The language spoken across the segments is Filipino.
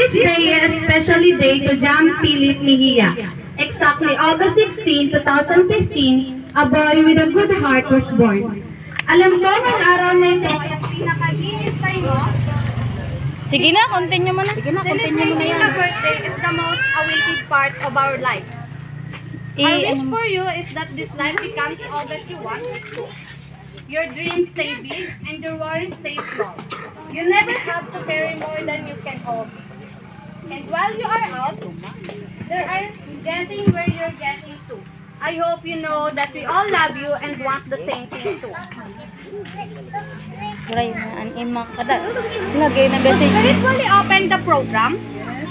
This day is especially day to John Philip Mejia. Exactly August 16, 2015, a boy with a good heart was born. Alam ko ang araw na ito ay ang pinakahihintay mo. Sige na, continue mo na. Sige na, Celebrating a birthday is the most awaited part of our life. Our I, wish ano, for you is that this life becomes all that you want it to. Your dreams stay big and your worries stay small. You never have to carry more than you can hold. And while you are out, there are getting where you're getting to. I hope you know that we all love you and want the same thing too. Right na, an ima kada. Lagay na To message. spiritually open the program,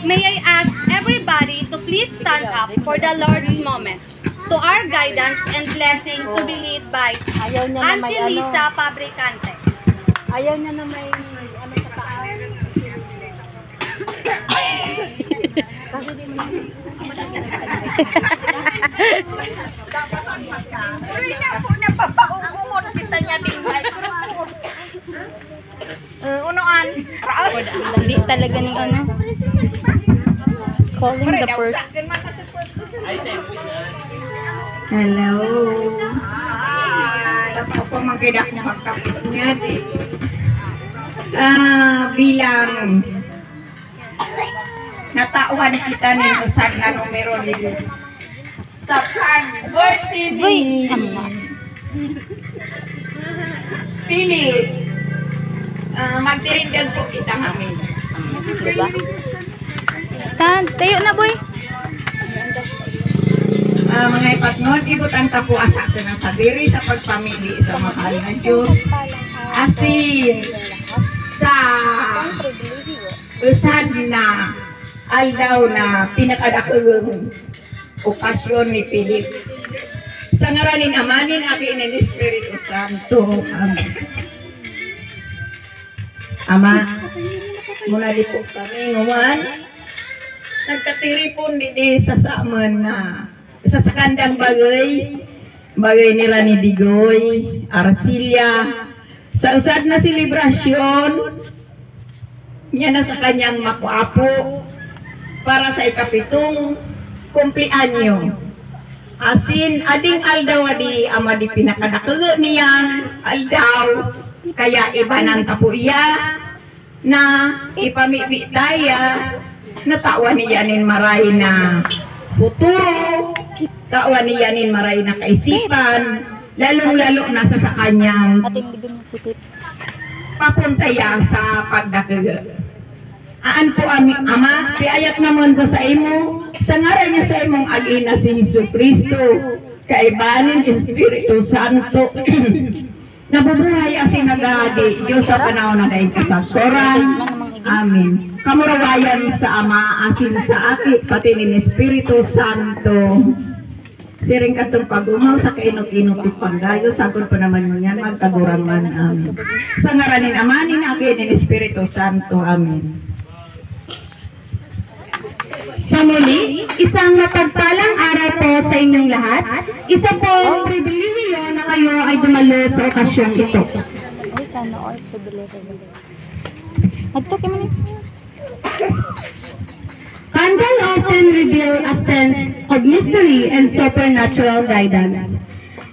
may I ask everybody to please stand up for the Lord's moment. To our guidance and blessing to be led by Auntie ano. Lisa Fabricante. Ayaw niya na may ano sa taas. Landi talaga ni ano. Calling the person. Hello. Ako po magidak na magkapit niya. Ah, bilang natawan kita ni usag na numero dito. Sa birthday Uy, ni. Pili. Ah, magtirindag po kita kami. Diba? Stand. Tayo na, boy. Ah, mga ipatnod, ibot ang tapuas sa atin ng sabiri sa pagpamili sa mahal na Diyos. Asin sa usad na aldaw na pinakadakulong okasyon ni Pilip. Sa ngaranin amanin akin ng Espiritu Santo. Amen. Ama, mula dito kami nguman, nagkatiripon di sa saaman na sa sakandang bagay, bagay nila ni Digoy, Arcilia, sa usad na selebrasyon, niya na sa kanyang makuapo para sa ikapitong kumplianyo. Asin, ading aldaw adi ama di pinakadakago niya, aldaw, kaya iba ng tapo iya, na ipamibi daya, natawa maray na futuro, tawa niya nin maray na kaisipan, lalong-lalo nasa sa kanyang papuntaya sa pagdakaga. Aan po ami, Ama, piayat naman sa sa imo, sa ngaran niya sa imong agina si Hesus Kristo, kaibanin Espiritu Santo, nabubuhay asin nagahagi, Diyos sa panahon na daing kasagkoran. Amen. Kamurawayan sa Ama, asin sa aki, pati ni Espiritu Santo. Siring katong pagumaw sa kainok-inok panggayo, sagod pa naman mo yan, magtaguran man. Amen. Sa ngaranin amanin, akin ni Espiritu Santo. Amen. Sa muli, isang mapagpalang araw po sa inyong lahat. Isa po pribilehiyo na kayo ay dumalo sa okasyong ito. Adto kay man. Candle often reveal a sense of mystery and supernatural guidance.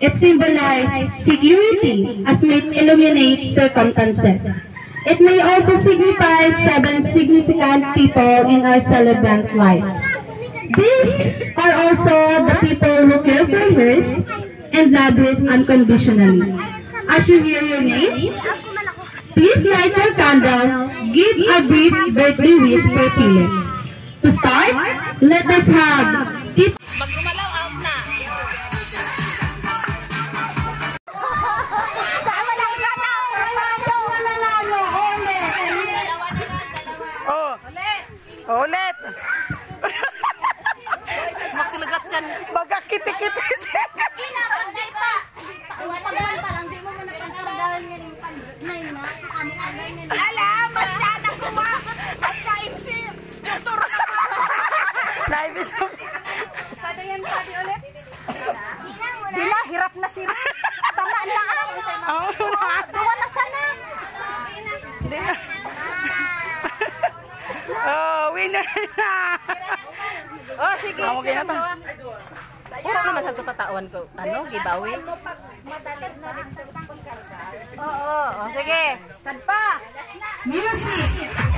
It symbolizes security as it illuminates circumstances. It may also signify seven significant people in our celebrant life. These are also the people who care for hers and love hers unconditionally. As you hear your name, please light your candle, give a brief birthday wish per Philip. To start, let us have tip Ala, basta na kuma. Basta imsi. Doktor. Naibi sa... Kada yan, sabi ulit. Dila, hirap na si Tama na ang. Oo, na sana. Oh, winner na. oh, sige. Amo kaya na ko man sa patawan ko. Ano, gibawi? Oo, oh, oh, sige. Sad pa. Music.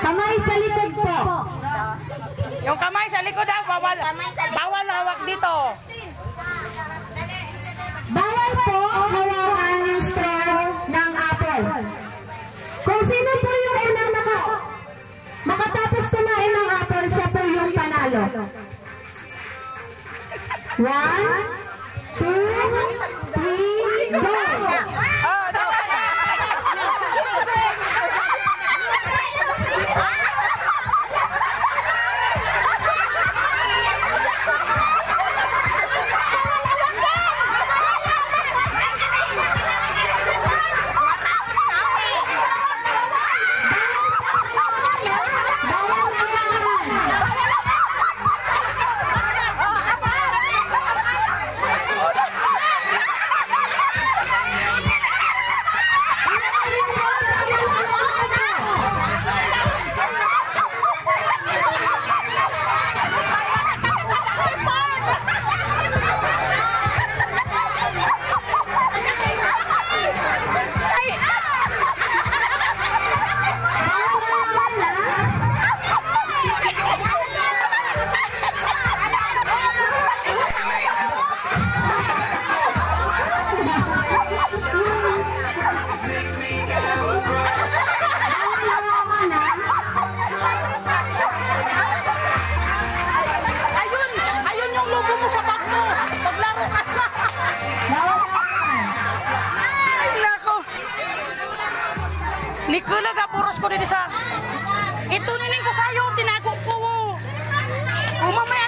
Kamay sa likod po. Yung kamay sa likod daw, bawal. Kamay sa One. Nikulag ka puros ko dito sa. Ito nining ko sayo tinago ko. Oh, Umamay